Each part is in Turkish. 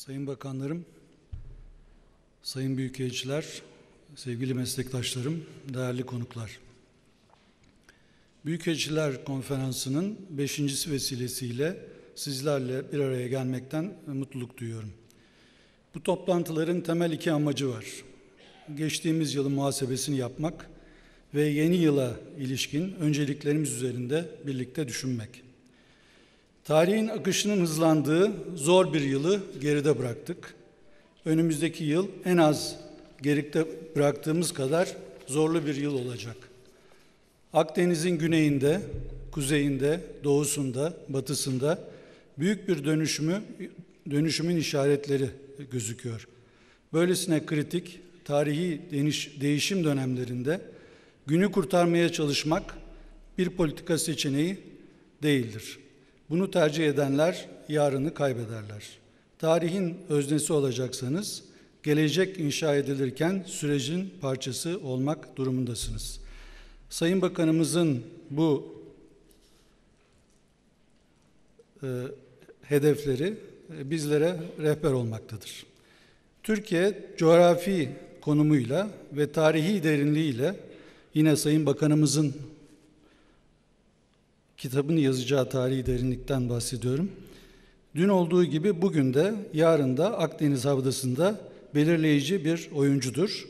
Sayın Bakanlarım, Sayın Büyükelçiler, sevgili meslektaşlarım, değerli konuklar. Büyükelçiler Konferansı'nın beşincisi vesilesiyle sizlerle bir araya gelmekten mutluluk duyuyorum. Bu toplantıların temel iki amacı var. Geçtiğimiz yılın muhasebesini yapmak ve yeni yıla ilişkin önceliklerimiz üzerinde birlikte düşünmek. Tarihin akışının hızlandığı zor bir yılı geride bıraktık. Önümüzdeki yıl en az geride bıraktığımız kadar zorlu bir yıl olacak. Akdeniz'in güneyinde, kuzeyinde, doğusunda, batısında büyük bir dönüşümü dönüşümün işaretleri gözüküyor. Böylesine kritik tarihi değişim dönemlerinde günü kurtarmaya çalışmak bir politika seçeneği değildir. Bunu tercih edenler yarını kaybederler. Tarihin öznesi olacaksanız gelecek inşa edilirken sürecin parçası olmak durumundasınız. Sayın Bakanımızın bu e, hedefleri e, bizlere rehber olmaktadır. Türkiye coğrafi konumuyla ve tarihi derinliğiyle yine Sayın Bakanımızın kitabını yazacağı tarihi derinlikten bahsediyorum. Dün olduğu gibi bugün de yarın da Akdeniz havzasında belirleyici bir oyuncudur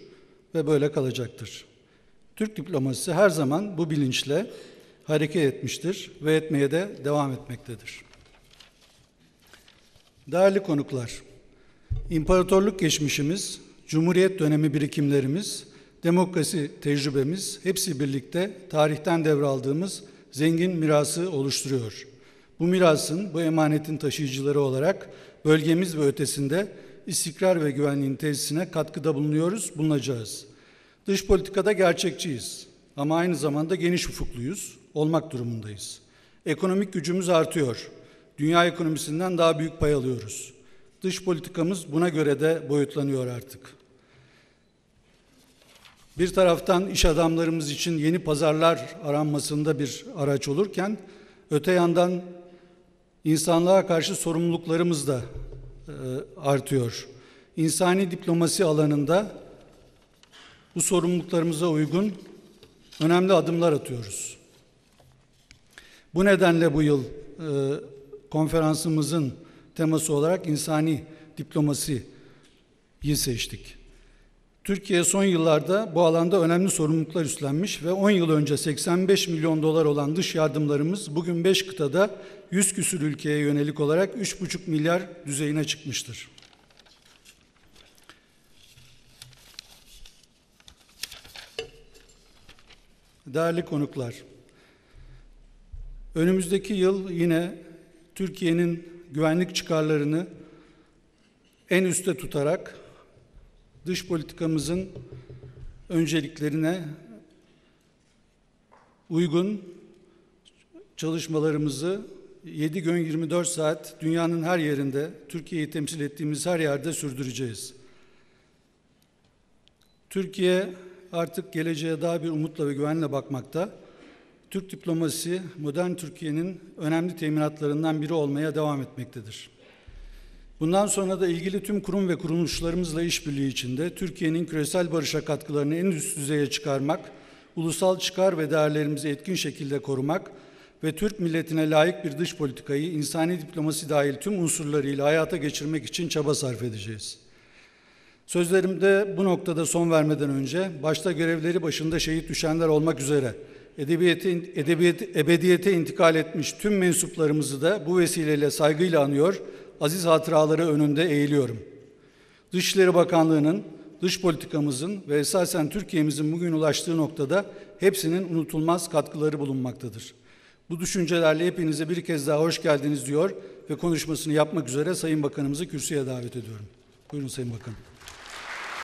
ve böyle kalacaktır. Türk diplomasisi her zaman bu bilinçle hareket etmiştir ve etmeye de devam etmektedir. Değerli konuklar, imparatorluk geçmişimiz, Cumhuriyet dönemi birikimlerimiz, demokrasi tecrübemiz hepsi birlikte tarihten devraldığımız zengin mirası oluşturuyor. Bu mirasın, bu emanetin taşıyıcıları olarak bölgemiz ve ötesinde istikrar ve güvenliğin tesisine katkıda bulunuyoruz, bulunacağız. Dış politikada gerçekçiyiz ama aynı zamanda geniş ufukluyuz, olmak durumundayız. Ekonomik gücümüz artıyor. Dünya ekonomisinden daha büyük pay alıyoruz. Dış politikamız buna göre de boyutlanıyor artık. Bir taraftan iş adamlarımız için yeni pazarlar aranmasında bir araç olurken, öte yandan insanlığa karşı sorumluluklarımız da e, artıyor. İnsani diplomasi alanında bu sorumluluklarımıza uygun önemli adımlar atıyoruz. Bu nedenle bu yıl e, konferansımızın teması olarak insani diplomasiyi seçtik. Türkiye son yıllarda bu alanda önemli sorumluluklar üstlenmiş ve 10 yıl önce 85 milyon dolar olan dış yardımlarımız bugün 5 kıtada 100 küsür ülkeye yönelik olarak 3,5 milyar düzeyine çıkmıştır. Değerli konuklar, önümüzdeki yıl yine Türkiye'nin güvenlik çıkarlarını en üste tutarak dış politikamızın önceliklerine uygun çalışmalarımızı 7 gün 24 saat dünyanın her yerinde Türkiye'yi temsil ettiğimiz her yerde sürdüreceğiz. Türkiye artık geleceğe daha bir umutla ve güvenle bakmakta. Türk diplomasisi modern Türkiye'nin önemli teminatlarından biri olmaya devam etmektedir. Bundan sonra da ilgili tüm kurum ve kuruluşlarımızla işbirliği içinde Türkiye'nin küresel barışa katkılarını en üst düzeye çıkarmak, ulusal çıkar ve değerlerimizi etkin şekilde korumak ve Türk milletine layık bir dış politikayı insani diplomasi dahil tüm unsurlarıyla hayata geçirmek için çaba sarf edeceğiz. Sözlerimde bu noktada son vermeden önce başta görevleri başında şehit düşenler olmak üzere edebiyete, edebiyet, ebediyete intikal etmiş tüm mensuplarımızı da bu vesileyle saygıyla anıyor, aziz hatıraları önünde eğiliyorum. Dışişleri Bakanlığı'nın, dış politikamızın ve esasen Türkiye'mizin bugün ulaştığı noktada hepsinin unutulmaz katkıları bulunmaktadır. Bu düşüncelerle hepinize bir kez daha hoş geldiniz diyor ve konuşmasını yapmak üzere Sayın Bakanımızı kürsüye davet ediyorum. Buyurun Sayın Bakanım.